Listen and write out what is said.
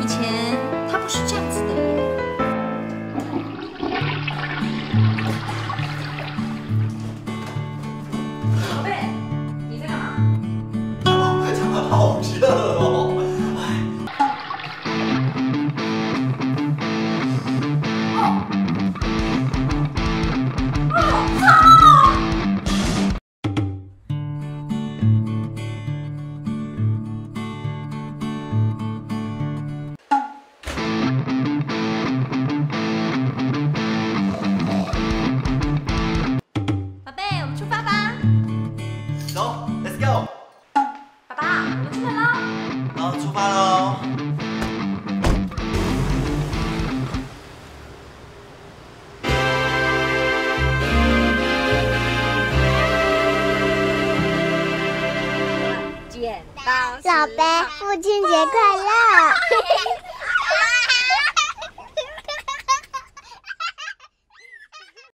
以前他不是这样子的。哈喽，简单，父亲节快乐，